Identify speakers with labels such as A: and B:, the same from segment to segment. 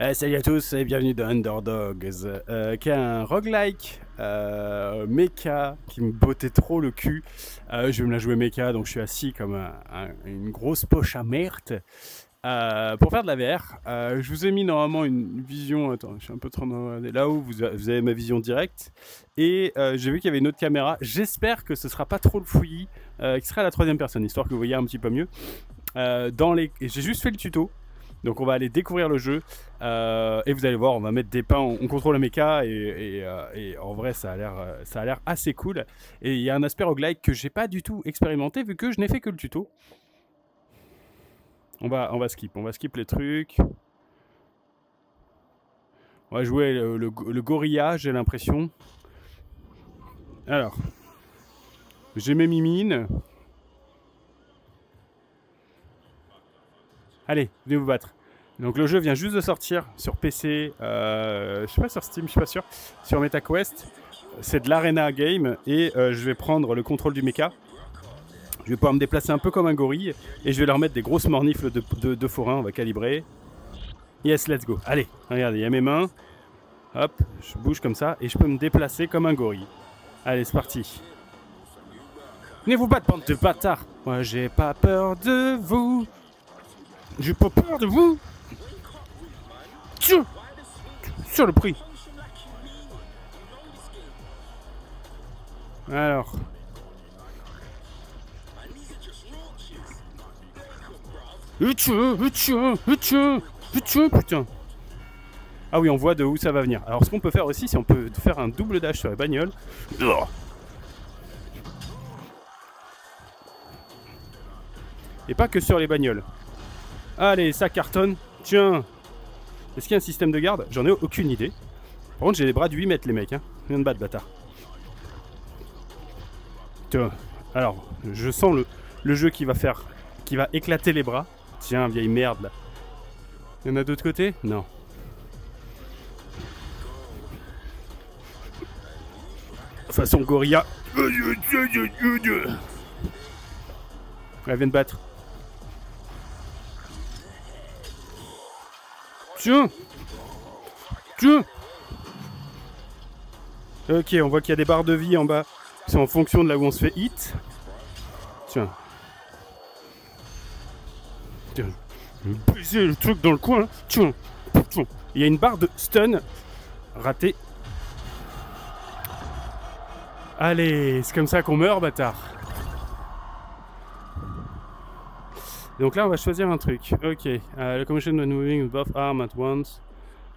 A: Euh, salut à tous et bienvenue dans Underdogs, euh, qui est un roguelike euh, mecha qui me bottait trop le cul. Euh, je vais me la jouer mecha, donc je suis assis comme un- un- une grosse poche à merde. Euh, pour faire de la VR, je vous ai mis normalement une vision. Attends, je suis un peu trop là où vous, avez ma vision directe. Et j'ai vu qu'il y avait une autre caméra. J'espère que ce sera pas trop le fouillis, qui sera la troisième personne, histoire que vous voyez un petit peu mieux. Dans les... J'ai juste fait le tuto. Donc on va aller découvrir le jeu euh, et vous allez voir, on va mettre des pains, on, on contrôle le mecha euh, et en vrai ça a l'air euh, ça a l'air assez cool. Et il y a un aspect roguelike que j'ai pas du tout expérimenté vu que je n'ai fait que le tuto. On va on va skip, on va skip les trucs. On va jouer le, le, le gorilla, j'ai l'impression. Alors, j'ai mes mimines. Allez, venez vous battre. Donc le jeu vient juste de sortir sur PC, euh, je sais pas sur Steam, je suis pas sûr, sur MetaQuest. C'est de l'arena game et euh, je vais prendre le contrôle du mecha. Je vais pouvoir me déplacer un peu comme un gorille et je vais leur mettre des grosses mornifles de, de, on va calibrer. Yes, let's go. Allez, regardez, il y a mes mains. Hop, je bouge comme ça et je peux me déplacer comme un gorille. Allez, c'est parti. Venez vous battre, bande de bâtards. Moi, j'ai pas peur de vous. J'ai pas peur de vous. Tiens Sur le prix. Alors. Putain. Ah oui, on voit de où ça va venir. Alors, ce qu'on peut faire aussi, c'est on peut faire un double dash sur les bagnoles. Et pas que sur les bagnoles. Allez, ça cartonne. Tiens. Est-ce qu'il y a un système de garde? J'en ai aucune idée. Par contre, j'ai les bras de 8 mètres, les mecs. Hein. Viens de battre, bâtard. Tiens. Alors, je sens le, le jeu qui va faire. qui va éclater les bras. Tiens, vieille merde là. Il y en a d'autre côté Non. Façon gorilla. Elle vient de battre. Tiens Tiens Ok, on voit qu'il y a des barres de vie en bas. C'est en fonction de là où on se fait hit. Tiens. Tiens. Baiser le truc dans le coin. Tiens. Tiens. Il y a une barre de stun. Raté. Allez, c'est comme ça qu'on meurt, bâtard. Donc là, on va choisir un truc. Ok. Euh, locomotion when moving both arms at once.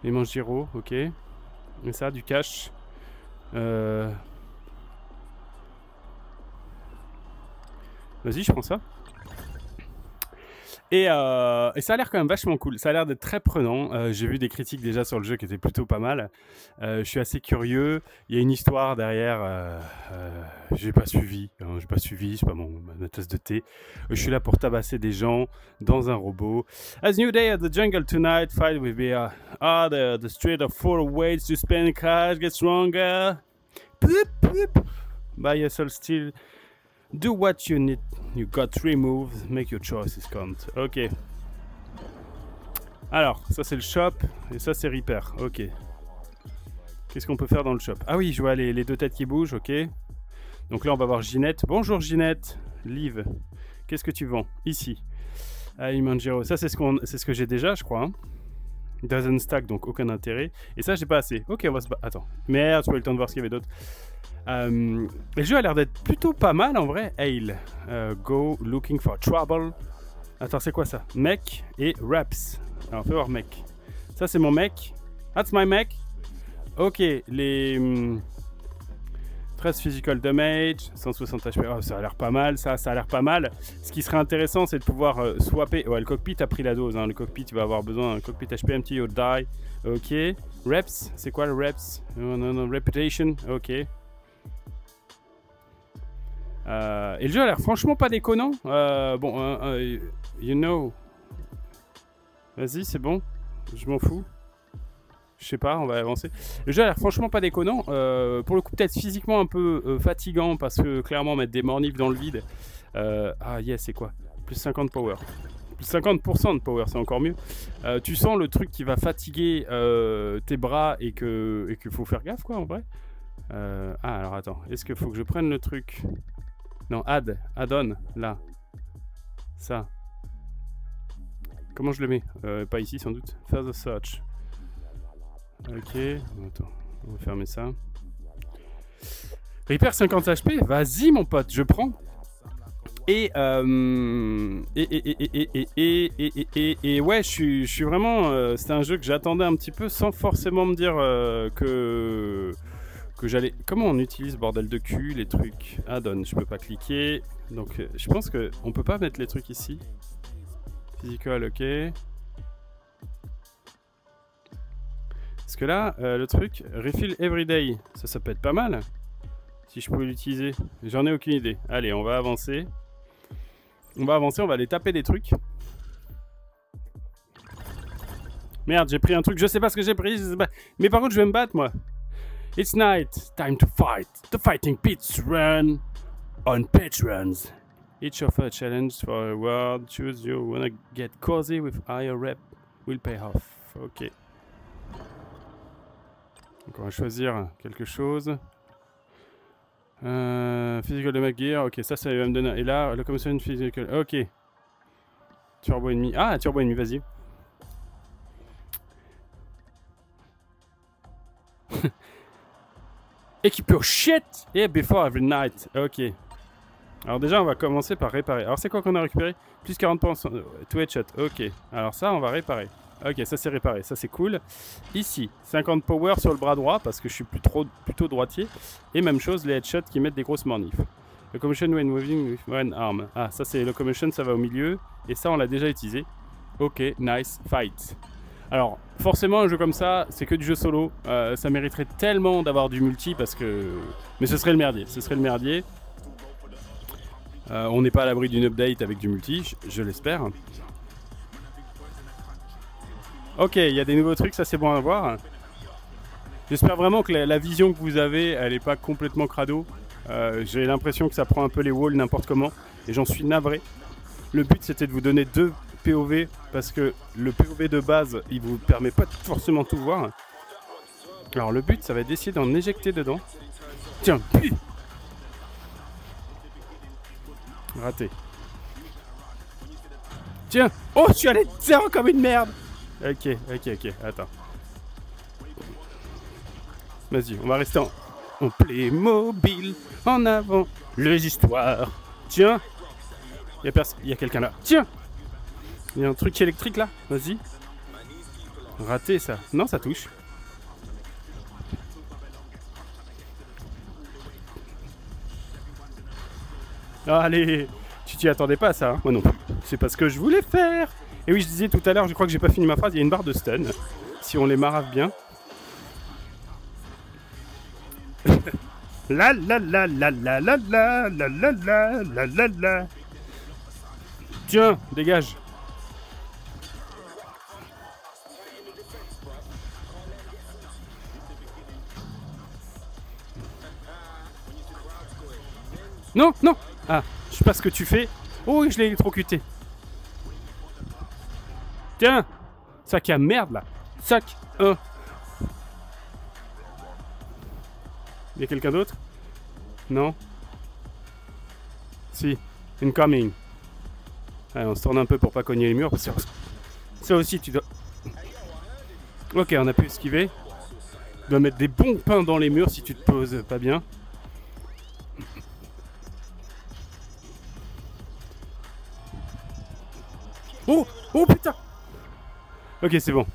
A: Les manches gyro, ok. Et ça, du cash. Euh... Vas-y, je prends ça. Et, euh, et ça a l'air quand même vachement cool. Ça a l'air d'être très prenant. Euh, J'ai vu des critiques déjà sur le jeu qui étaient plutôt pas mal. Euh, je suis assez curieux. Il y a une histoire derrière. Euh, euh, j'ai pas suivi. hein, j'ai pas suivi. C'est pas mon, ma tasse de thé. Je suis là pour tabasser des gens dans un robot. As new day at the jungle tonight, fight with the uh, ah the, the street of four ways to spend cash get stronger. Buy a soul still. Do what you need. You got three moves. Make your choices count. Ok. Alors, ça c'est le shop et ça c'est repair. Ok. Qu'est-ce qu'on peut faire dans le shop? Ah oui, je vois les, deux têtes qui bougent. Ok. Donc là, on va voir Ginette. Bonjour Ginette. Liv. Qu'est-ce que tu vends? Ici. Alimanjiro. Ça, c'est ce, c'est ce que j'ai déjà, je crois. hein. Doesn't stack, donc aucun intérêt. Et ça, j'ai pas assez. Ok, on va se battre. Attends. Merde, j'ai pas eu le temps de voir ce qu'il y avait d'autre. Euh, le jeu a l'air d'être plutôt pas mal en vrai. Hail. Euh, go looking for trouble. Attends, c'est quoi ça Mech et Raps. Alors, fais voir mec. Ça, c'est mon mec. That's my mech. Ok, les. hum, 13 physical damage, 160 HP. Oh, ça a l'air pas mal, ça, ça a l'air pas mal. Ce qui serait intéressant, c'est de pouvoir euh, swapper. Ouais, le cockpit a pris la dose. hein. Le cockpit, il va avoir besoin d'un cockpit HP empty or die. Ok. Reps, c'est quoi le reps Non, non, non. Reputation, ok. Euh, et le jeu a l'air franchement pas déconnant. Euh, bon, you know. Vas-y, c'est bon. Je m'en fous. Je sais pas, on va avancer. Le jeu a l'air franchement pas déconnant. Euh, pour le coup, peut-être physiquement un peu euh, fatigant parce que clairement, mettre des mornifs dans le vide. Ah, yes, c'est quoi? Plus 50 power. 50% de power, c'est encore mieux. Tu sens le truc qui va fatiguer tes bras et que et qu'il faut faire gaffe, quoi, en vrai. Ah, alors attends, est-ce qu'il faut que je prenne le truc? Non, add, add-on, là. Ça. Comment je le mets Pas ici, sans doute. Further search. Ok, attends, on va fermer ça. Repair 50 HP, vas-y mon pote, je prends. Et, euh, et, et, et, et, et, et, ouais, je suis, vraiment. Euh, C'était un jeu que j'attendais un petit peu sans forcément me dire euh, que, j'allais. Comment on utilise bordel de cul les trucs Add-on, je peux pas cliquer. Donc je pense que on peut pas mettre les trucs ici. Physical, ok. Parce que là, le truc, refill everyday, ça, ça peut être pas mal. Si je peux l'utiliser. J'en ai aucune idée. Allez, on va avancer. On va avancer, on va aller taper des trucs. Merde, j'ai pris un truc, je sais pas ce que j'ai pris. Mais par contre, je vais me battre, moi. It's night, time to fight. The fighting pits run on pitch runs. Each of a challenge for a world. Choose you wanna get cozy with higher rep. Will pay off. Ok. Donc on va choisir quelque chose. Euh, physical de gear, ok, ça, ça va me donner. Et là, locomotion physical, ok. Turbo ennemi. Ah, turbo ennemi, vas-y. Équipé au shit! Et before every night. Ok. Alors déjà, on va commencer par réparer. Alors c'est quoi qu'on a récupéré? Plus 40% to headshot. Ok. Alors ça, on va réparer. Ok, ça c'est réparé, ça c'est cool. Ici, 50 power sur le bras droit parce que je suis plus trop, plutôt droitier. Et même chose, les headshots qui mettent des grosses mornifs. Locomotion when moving with one arm. Ah, ça c'est locomotion, ça va au milieu. Et ça, on l'a déjà utilisé. Ok, nice, fight. Alors, forcément, un jeu comme ça, c'est que du jeu solo. Euh, ça mériterait tellement d'avoir du multi parce que... Mais ce serait le merdier, ce serait le merdier. Euh, on n'est pas à l'abri d'une update avec du multi, je l'espère. Ok, il y a des nouveaux trucs, ça c'est bon à voir. J'espère vraiment que la, vision que vous avez, elle n'est pas complètement crado. Euh, j'ai l'impression que ça prend un peu les walls n'importe comment, et j'en suis navré. Le but c'était de vous donner deux POV, parce que le POV de base, il vous permet pas forcément tout voir. Alors le but, ça va être d'essayer d'en éjecter dedans. Tiens, puis Raté. Tiens Oh, je suis allé zéro comme une merde Ok, ok, ok, attends. Vas-y, on va rester en, en Playmobil, en avant, les histoires. Tiens, il y a, a quelqu'un là. Tiens Il y a un truc électrique là, vas-y. Raté ça. Non, ça touche. Allez, tu t'y attendais pas ça, hein Moi non. C'est pas ce que je voulais faire. Et oui, je disais tout à l'heure, je crois que j'ai pas fini ma phrase, il y a une barre de stun. Si on les marave bien. la la la la la la la la la la la la la Tiens, dégage. Non, non Ah, je sais pas ce que tu fais. Oh, je l'ai électrocuté. Tiens Sac à merde là Sac 1 Il y a quelqu'un d'autre? Non Si. Incoming. Allez, on se tourne un peu pour pas cogner les murs. Ça aussi, tu dois... Ok, on a pu esquiver. Tu dois mettre des bons pains dans les murs si tu te poses pas bien. Oh putain Ok, c'est bon.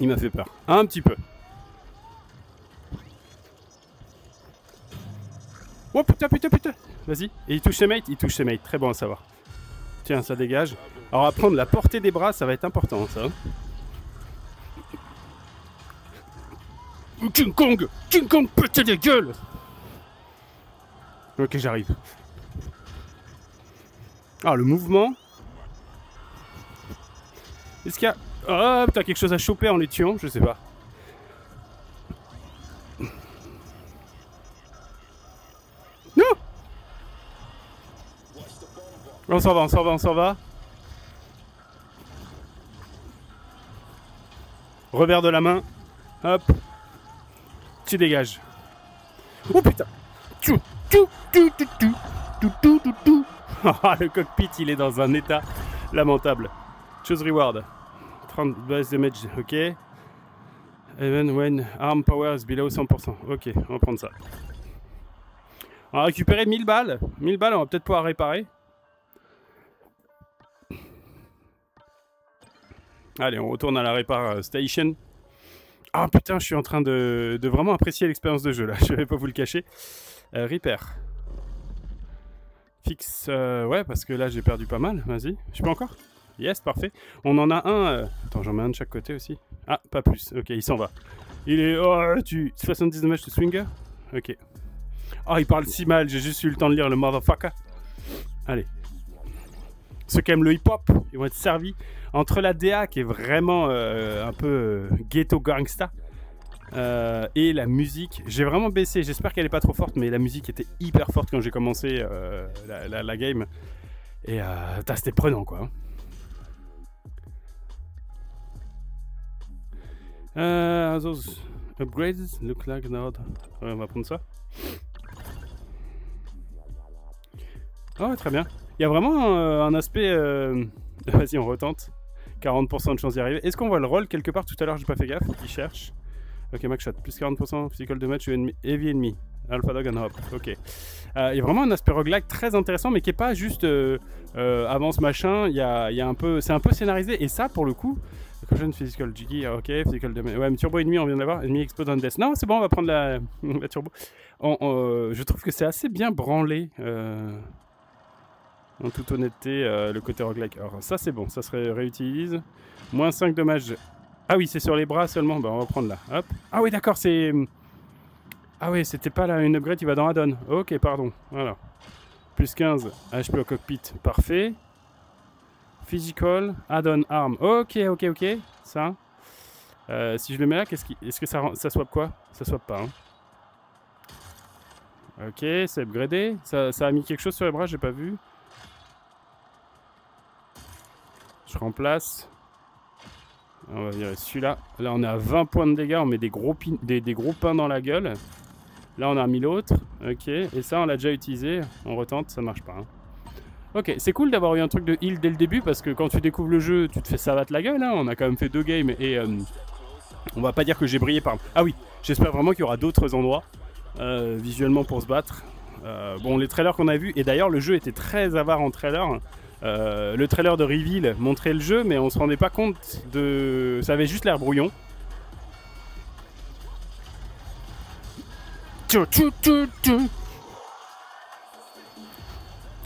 A: Il m'a fait peur. Un petit peu. Oh putain, putain, putain Vas-y. Et il touche ses mates Il touche ses mates. Très bon à savoir. Tiens, ça dégage. Alors, à prendre la portée des bras, ça va être important, ça. King Kong King Kong, putain de gueule Ok, j'arrive. Ah, le mouvement. Est-ce qu'il y a... Oh putain, quelque chose à choper en les tuant Je sais pas. Non On s'en va, on s'en va, on s'en va. Revers de la main. Hop. Tu dégages. Oh putain Tchou Tchou Tchou Tchou Tchou Tchou Tchou ah, Le cockpit, il est dans un état lamentable. Choose reward. 30 base damage, ok. Even when arm power is below 100%. Ok, on va prendre ça. On va récupérer 1000 balles. 1000 balles, on va peut-être pouvoir réparer. Allez, on retourne à la répar euh, station. Ah putain, je suis en train de, de vraiment apprécier l'expérience de jeu là, je vais pas vous le cacher. Euh, repair. Fixe, euh, ouais, parce que là j'ai perdu pas mal, vas-y. Je peux encore? Yes, parfait. On en a un... euh, Attends, j'en mets un de chaque côté aussi. Ah, pas plus, ok, il s'en va. Il est... Oh, tu... 70 dommages de swinger? Ok. Oh, il parle si mal, j'ai juste eu le temps de lire le motherfucker. Allez. Ceux qui aiment le hip-hop, ils vont être servis. Entre la DA qui est vraiment euh, un peu euh, ghetto gangsta et la musique, j'ai vraiment baissé. J'espère qu'elle est pas trop forte, mais la musique était hyper forte quand j'ai commencé la, game. Et euh, c'était prenant quoi. Euh, those upgrades look like not. On va prendre ça. Oh, très bien. Il y a vraiment euh, un aspect. euh, Vas-y, on retente. 40% de chance d'y arriver. Est-ce qu'on voit le roll quelque part? Tout à l'heure, j'ai pas fait gaffe. Il cherche. Ok, max shot. Plus 40% physical to enemy- heavy enemy. Alpha dog and hop. Ok. Euh, Il y a vraiment un aspect roguelike très intéressant, mais qui est pas juste avance machin. Il y a, y a un peu, c'est un peu scénarisé. Et ça, pour le coup, Occlusion physical jiggy. Ok, physical damage. Ouais, mais turbo ennemi, on vient d'avoir. Ennemi explode on death. Non, c'est bon, on va prendre la, turbo. Euh, je trouve que c'est assez bien branlé. euh, en toute honnêteté, euh, le côté roguelike. Alors ça c'est bon, ça se ré- réutilise. Moins 5 dommages. Ah oui, c'est sur les bras seulement. Bah on va prendre là. Hop. Ah oui, d'accord, c'est... Ah oui, c'était pas là une upgrade, il va dans add-on. Ok, pardon. Voilà. Plus 15 HP au cockpit. Parfait. Physical, add-on arm. Ok, ok, ok. Ça. Euh, si je le mets là, est-ce que ça, swap quoi? Ça swap pas. hein. Ok, c'est upgradé. Ça, a mis quelque chose sur les bras, j'ai pas vu. Je remplace. On va virer celui-là. Là, on est à 20 points de dégâts. On met des gros, des gros pains dans la gueule. Là, on a mis l'autre. Ok. Et ça, on l'a déjà utilisé. On retente, ça marche pas. hein. Ok, c'est cool d'avoir eu un truc de heal dès le début parce que quand tu découvres le jeu, tu te fais savater la gueule. hein. On a quand même fait deux games et euh, on va pas dire que j'ai brillé par. Ah oui, j'espère vraiment qu'il y aura d'autres endroits euh, visuellement pour se battre. Euh, bon, les trailers qu'on a vus, et d'ailleurs, le jeu était très avare en trailer. Le trailer de Reveal montrait le jeu, mais on se rendait pas compte de. Ça avait juste l'air brouillon. Tchou, tchou, tchou.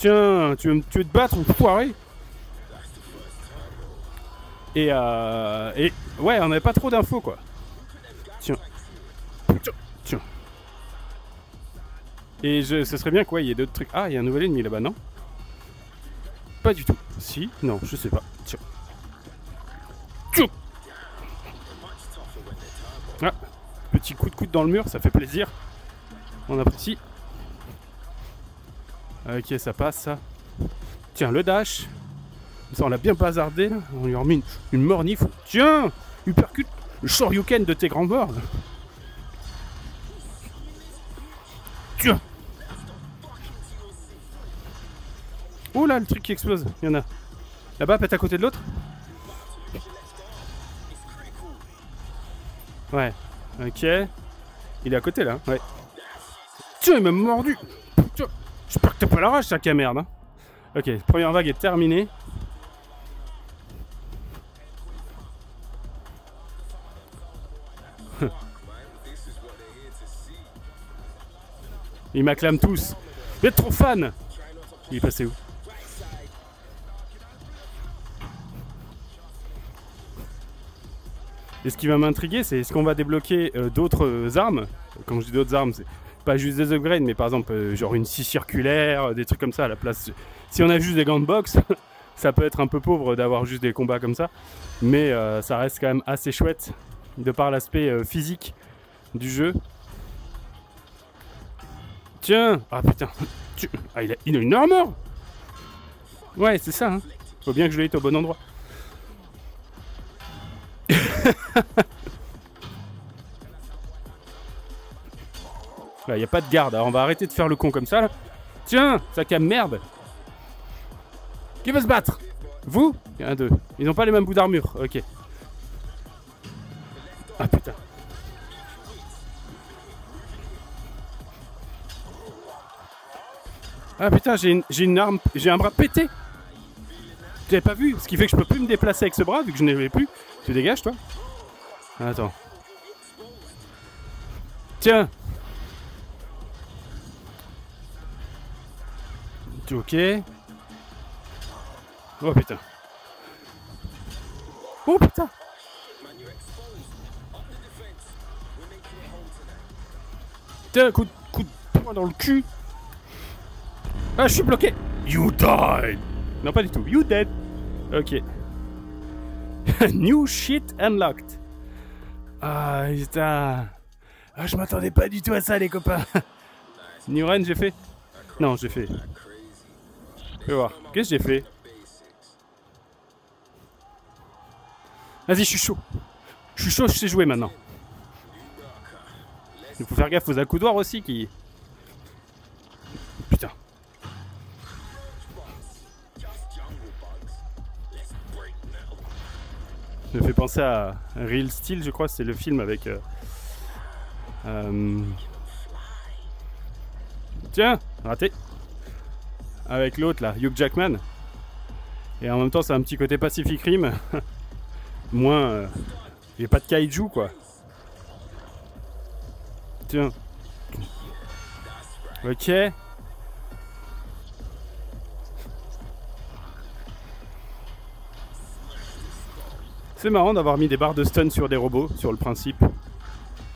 A: Tiens, tu veux, tu veux te battre ou foirer et, euh, et ouais, on n'avait pas trop d'infos quoi. Tiens. Tiens. Tiens. Et je, ce serait bien quoi, il y ait d'autres trucs. Ah, il y a un nouvel ennemi là-bas, non? Pas du tout. Si Non, je sais pas. Tiens. Tiens. Ah, petit coup de coude dans le mur, ça fait plaisir. On apprécie. Ok, ça passe ça. Tiens, le dash. Ça, on l'a bien bazardé. On lui a remis une, mornif. Tiens Uppercut Le shoryuken de tes grands bords. Tiens Oh là, le truc qui explose. Il y en a. Là-bas, peut-être à côté de l'autre Ouais. Ok. Il est à côté là. Ouais. Tiens, il m'a mordu. J'espère que t'as pas la rage, ça, à merde. hein. Ok, première vague est terminée. Ils m'acclament tous. Vous êtes trop fan Il est passé où? Et ce qui va m'intriguer, c'est est-ce qu'on va débloquer euh, d'autres euh, armes? Quand je dis d'autres armes, c'est pas juste des upgrades, mais par exemple, euh, genre une scie circulaire, euh, des trucs comme ça à la place. Si on a juste des gants de boxe, ça peut être un peu pauvre d'avoir juste des combats comme ça. Mais euh, ça reste quand même assez chouette de par l'aspect physique du jeu. Tiens Ah putain Ah, il, a, il a une armure Ouais, c'est ça. Hein. Faut bien que je le hit au bon endroit. Là, y a pas de garde. Alors, on va arrêter de faire le con comme ça, là. Tiens, sac à merde. Qui veut se battre? Vous? Un, deux. Ils ont pas les mêmes bouts d'armure. Ok. Ah putain. Ah putain, j'ai une, une arme, j'ai un bras pété. J'avais pas vu, ce qui fait que je peux plus me déplacer avec ce bras vu que je n'avais plus. Tu dégages toi? Attends. Tiens. Ok? Oh putain. Oh putain. Tiens, coup de, coup de poing dans le cul. Ah, je suis bloqué. You died. Non, pas du tout. You dead. Ok. New shit unlocked. Ah, putain. Ah, je m'attendais pas du tout à ça, les copains. New run, j'ai fait Non, j'ai fait. Je vais. Qu'est-ce que j'ai fait Vas-y, je suis chaud. Je suis chaud, je sais jouer maintenant. Il faut faire gaffe aux accoudoirs aussi qui... Putain. Ça me fait penser à Real Steel, je crois, c'est le film avec... euh, euh, Tiens, raté. Avec l'autre là, Hugh Jackman. Et en même temps, c'est un petit côté Pacific Rim. Moins... euh, n'y a pas de kaiju quoi. Tiens. Ok. C'est marrant d'avoir mis des barres de stun sur des robots, sur le principe.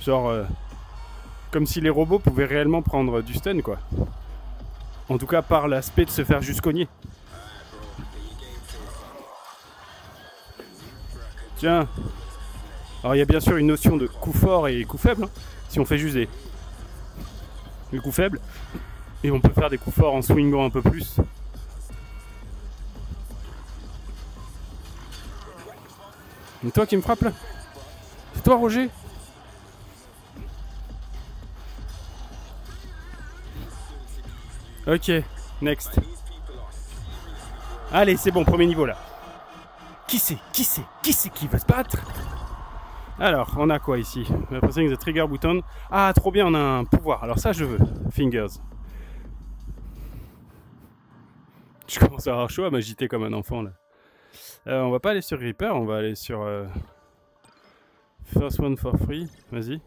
A: Genre, euh, comme si les robots pouvaient réellement prendre du stun, quoi. En tout cas, par l'aspect de se faire juste cogner. Tiens. Alors, il y a bien sûr une notion de coup fort et coup faible. hein. Si on fait juste des, des coups faibles, et on peut faire des coups forts en swingant un peu plus. C'est toi qui me frappe là C'est toi Roger? Ok, next. Allez, c'est bon, premier niveau là. Qui c'est Qui c'est Qui c'est qui veut se battre? Alors, on a quoi ici? On a pressing the trigger button. Ah, trop bien, on a un pouvoir. Alors ça, je veux. Fingers. Je commence à avoir chaud à m'agiter comme un enfant là. Euh, on va pas aller sur Reaper, on va aller sur euh, First one for free. Vas-y.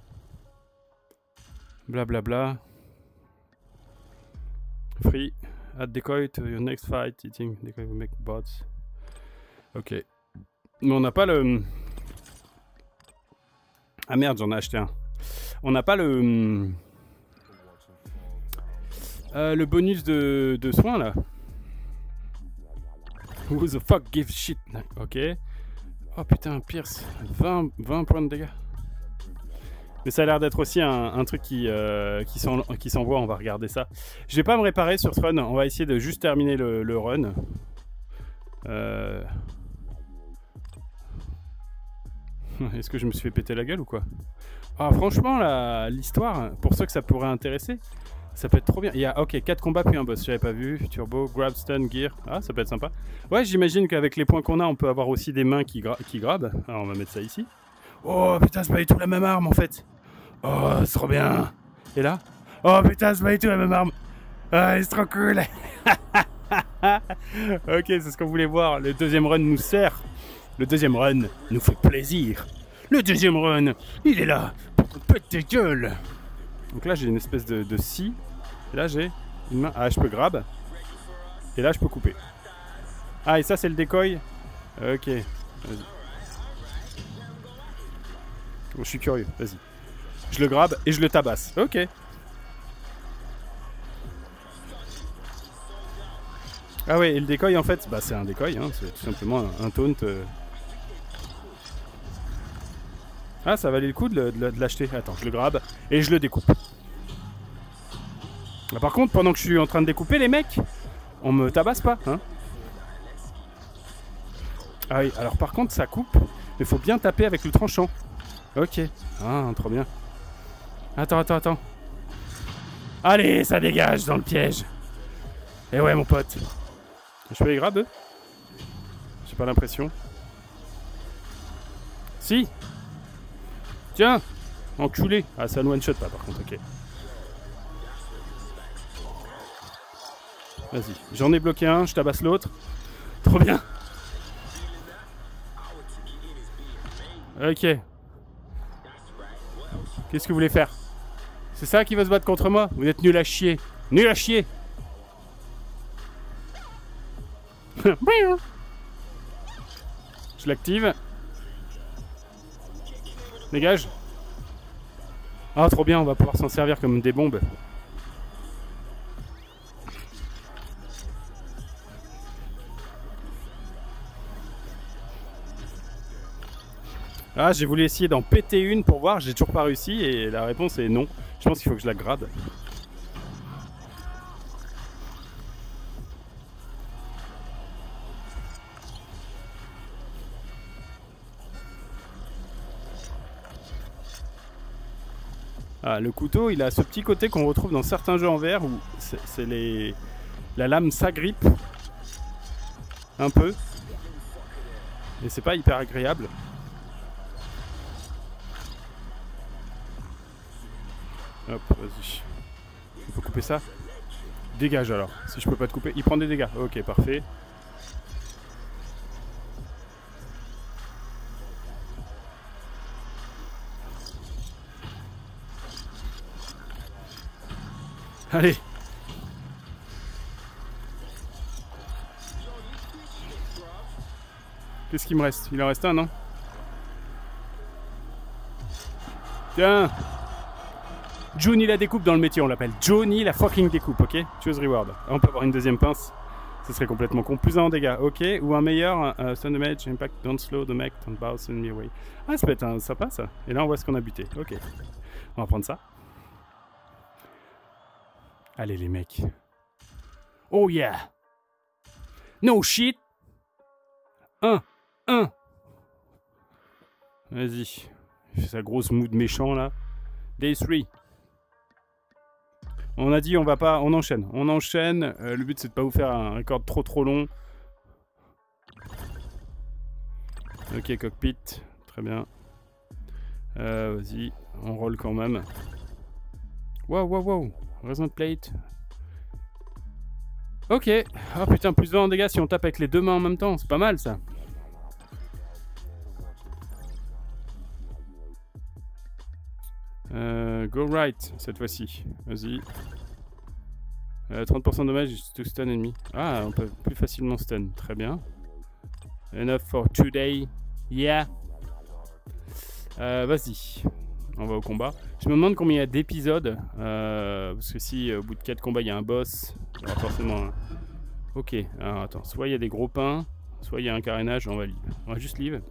A: Blablabla. Free. Add decoy to your next fight. Eating decoy will make bots. Ok. Mais on n'a pas le. Ah merde, j'en ai acheté un. On n'a pas le. Euh, le bonus de, de soins là. Who the fuck gives shit? Ok. Oh putain, Pierce. 20, 20 points de dégâts. Mais ça a l'air d'être aussi un, truc qui, euh, qui s'en- qui s'envoie. On va regarder ça. Je vais pas me réparer sur ce run. On va essayer de juste terminer le, run. Euh... Est-ce que je me suis fait péter la gueule ou quoi? Ah, franchement, l'histoire, pour ceux que ça pourrait intéresser, ça peut être trop bien. Il y a, ok, 4 combats puis un boss, j'avais pas vu. Turbo, grab, stun, gear. Ah, ça peut être sympa. Ouais, j'imagine qu'avec les points qu'on a, on peut avoir aussi des mains qui, gra qui grabent. Alors, on va mettre ça ici. Oh putain, c'est pas du tout la même arme en fait. Oh, c'est trop bien. Et là Oh putain, c'est pas du tout la même arme. Ah, c'est trop cool. ok, c'est ce qu'on voulait voir. Le deuxième run nous sert. Le deuxième run nous fait plaisir. Le deuxième run, il est là pour qu'on pète tes gueules. Donc là, j'ai une espèce de, de scie. Et là, j'ai une main. Ah, je peux grab. Et là, je peux couper. Ah, et ça, c'est le décoil Ok. Vas-y. Je suis curieux, vas-y. Je le grabe et je le tabasse. Ok. Ah ouais, et le décoil en fait, bah c'est un décoil, hein, c'est tout simplement un, un taunt. euh. Ah, ça valait le coup de l'acheter. Attends, je le grabe et je le découpe. Ah, par contre, pendant que je suis en train de découper les mecs, on me tabasse pas, hein Ah oui, alors par contre, ça coupe. Mais faut bien taper avec le tranchant. Ok. Ah, trop bien. Attends, attends, attends. Allez, ça dégage dans le piège. Et ouais, mon pote. Je peux les grab J'ai pas l'impression. Si Tiens Enculé Ah, c'est un one-shot, pas par contre, ok. Vas-y, j'en ai bloqué un, je tabasse l'autre. Trop bien Ok. Qu'est-ce que vous voulez faire? C'est ça qui va se battre contre moi? Vous êtes nul à chier. Nul à chier Je l'active. Dégage. Ah, trop bien, on va pouvoir s'en servir comme des bombes. Ah, j'ai voulu essayer d'en péter une pour voir, j'ai toujours pas réussi et la réponse est non. Je pense qu'il faut que je la grade. Ah, le couteau, il a ce petit côté qu'on retrouve dans certains jeux en verre où c'est les... la lame s'agrippe un peu. Et c'est pas hyper agréable. Couper ça Dégage alors. Si je peux pas te couper. Il prend des dégâts. Ok, parfait. Allez Qu'est-ce qu'il me reste? Il en reste un, non? Tiens Johnny la découpe dans le métier, on l'appelle. Johnny la fucking découpe, ok? Choose reward. On peut avoir une deuxième pince. Ce serait complètement con. Plus un en dégâts, ok? Ou un meilleur, uh, stun damage, impact, don't slow the mech, don't bounce in me way. Ah, ça peut être un, sympa ça. Et là, on voit ce qu'on a buté. Ok. On va prendre ça. Allez, les mecs. Oh yeah No shit 1 1 Vas-y. Il fait sa grosse mood méchant là. Day 3. On a dit on va pas, on enchaîne, on enchaîne. Euh, le but c'est de pas vous faire un record trop trop long. Ok cockpit, très bien. Euh, vas-y, on roll quand même. Wow wow wow, raison plate. Ok, oh putain plus de 20 en dégâts si on tape avec les deux mains en même temps, c'est pas mal ça. Go right cette fois-ci. Vas-y. 30% de dommage to stun ennemi. Ah, on peut plus facilement stun. Très bien. Enough for today. Yeah. Euh, vas-y. On va au combat. Je me demande combien il y a d'épisodes. Euh, parce que si au bout de 4 combats il y a un boss, il y aura forcément Ok. Alors attends. Soit il y a des gros pains, soit il y a un carénage. On va leave. On va juste leave.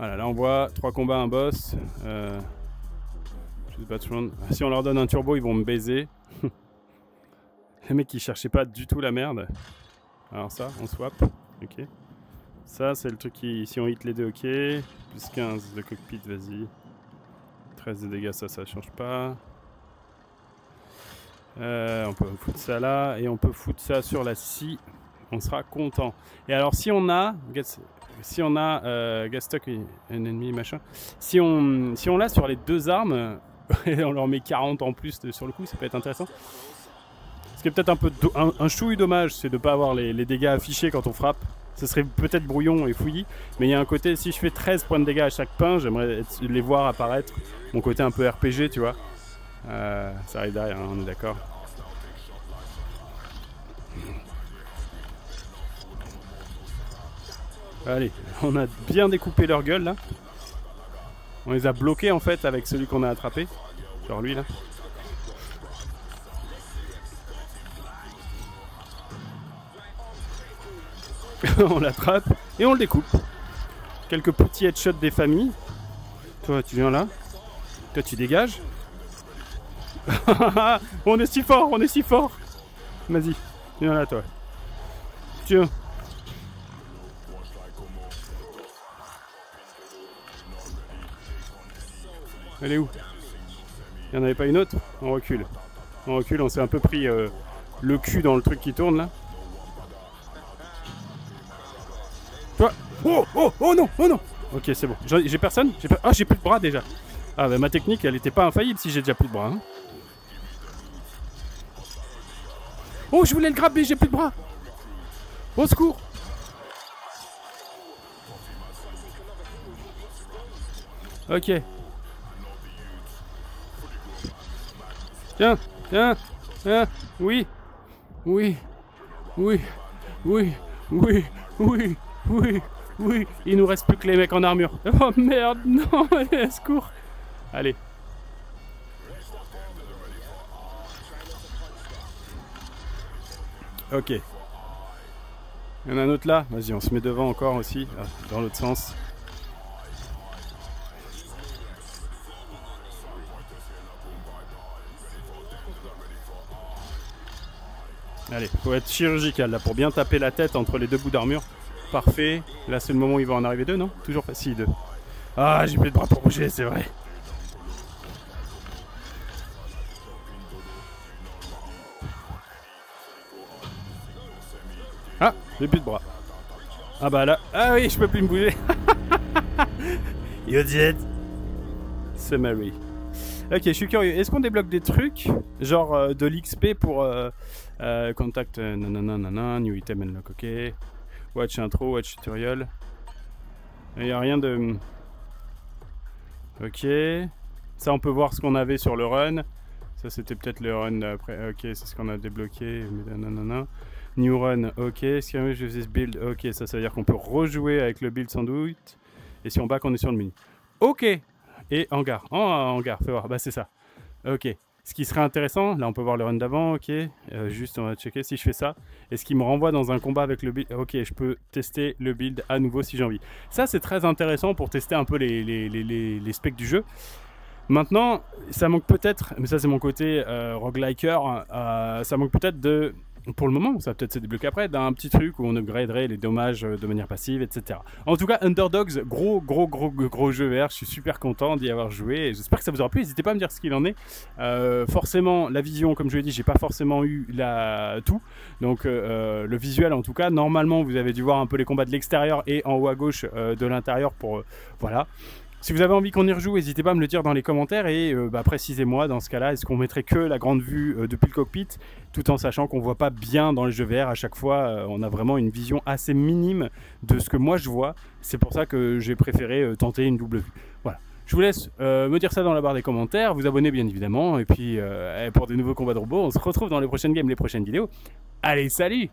A: Voilà, là on voit 3 combats, un boss. Euh, si on leur donne un turbo, ils vont me baiser. Les mecs, ils cherchaient pas du tout la merde. Alors ça, on swap. Ok. Ça, c'est le truc qui... Si on hit les deux, ok. Plus 15 de cockpit, vas-y. 13 de dégâts, ça, ça change pas. Euh, on peut foutre ça là. Et on peut foutre ça sur la scie. On sera content. Et alors, si on a si on a euh, Gastock et un ennemi machin, si on, si on l'a sur les deux armes, et on leur met 40 en plus sur le coup, ça peut être intéressant. Ce qui est peut-être un peu un, un, dommage, c'est de ne pas avoir les, dégâts affichés quand on frappe. Ce serait peut-être brouillon et fouillis, mais il y a un côté, si je fais 13 points de dégâts à chaque pain, j'aimerais les voir apparaître. Mon côté un peu RPG, tu vois. Euh, ça arrive derrière, hein, on est d'accord. Allez, on a bien découpé leur gueule là. On les a bloqués en fait avec celui qu'on a attrapé. Genre lui là. on l'attrape et on le découpe. Quelques petits headshots des familles. Toi, tu viens là. Toi, tu dégages. on est si fort, on est si fort. Vas-y, viens là, toi. Tiens. Elle est où? Il n'y en avait pas une autre? On recule. On recule, on s'est un peu pris euh, le cul dans le truc qui tourne là. Toi Oh Oh Oh non Oh non Ok, c'est bon. J'ai personne? Ah, j'ai plus de bras déjà. Ah, bah ma technique, elle était pas infaillible si j'ai déjà plus de bras. Hein. Oh, je voulais le grabber, j'ai plus de bras. Au secours Ok. Tiens, tiens, tiens, oui, oui, oui, oui, oui, oui, oui, oui. Il nous reste plus que les mecs en armure. Oh merde, non, allez, secours. Allez. Ok. Il y en a un autre là Vas-y, on se met devant encore aussi, ah, dans l'autre sens. Allez, faut être chirurgical là pour bien taper la tête entre les deux bouts d'armure. Parfait. Là, c'est le moment où il va en arriver deux, non? Toujours facile, deux. Ah, j'ai plus de bras pour bouger, c'est vrai. Ah, j'ai plus de bras. Ah bah là, ah oui, je peux plus me bouger. You did. Summary. Ok, je suis curieux. Est-ce qu'on débloque des trucs, genre euh, de l'XP pour euh, euh, contact, nanana, new item unlock, ok. Watch intro, watch tutorial. Il n'y a rien de... Ok. Ça, on peut voir ce qu'on avait sur le run. Ça, c'était peut-être le run après. Ok, c'est ce qu'on a débloqué. Nanana. New run, ok. Si je faisais ce build, ok. Ça, ça veut dire qu'on peut rejouer avec le build sans doute. Et si on back, on est sur le menu. Ok et hangar. Oh, hangar, fais voir. Bah, c'est ça. Ok. Ce qui serait intéressant, là on peut voir le run d'avant, ok. Euh, juste on va checker si je fais ça. Est-ce qu'il me renvoie dans un combat avec le build Ok, je peux tester le build à nouveau si j'ai envie. Ça c'est très intéressant pour tester un peu les, les, les, les specs du jeu. Maintenant, ça manque peut-être, mais ça c'est mon côté euh, rogueliker, euh, ça manque peut-être de pour le moment, ça peut-être se débloquer après, d'un petit truc où on upgraderait les dommages euh, de manière passive, etc. En tout cas, Underdogs, gros, gros, gros, gros jeu vert. Je suis super content d'y avoir joué. J'espère que ça vous aura plu. N'hésitez pas à me dire ce qu'il en est. Euh, forcément, la vision, comme je l'ai dit, j'ai pas forcément eu la... tout. Donc, euh, le visuel, en tout cas, normalement, vous avez dû voir un peu les combats de l'extérieur et en haut à gauche de l'intérieur pour. voilà. Si vous avez envie qu'on y rejoue, n'hésitez pas à me le dire dans les commentaires et euh, bah, précisez-moi dans ce cas-là, est-ce qu'on mettrait que la grande vue euh, depuis le cockpit, tout en sachant qu'on voit pas bien dans les jeux VR à chaque fois, euh, on a vraiment une vision assez minime de ce que moi je vois. C'est pour ça que j'ai préféré tenter une double vue. Voilà. Je vous laisse me dire ça dans la barre des commentaires, vous abonner bien évidemment, et puis pour des nouveaux combats de robots, on se retrouve dans les prochaines games, les prochaines vidéos. Allez, salut